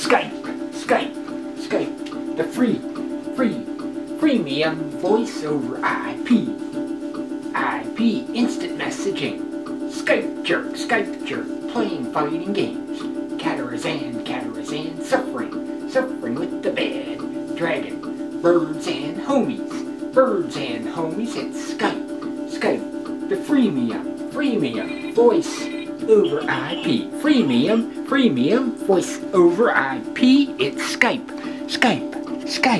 Skype, Skype, Skype, the free, free, freemium voice over IP, IP instant messaging, Skype jerk, Skype jerk, playing fighting games, Catarzan, Catarzan, suffering, suffering with the bad. Dragon, birds and homies, birds and homies, it's Skype, Skype, the freemium, freemium voice over IP. Freemium, freemium, voice over IP. It's Skype, Skype, Skype.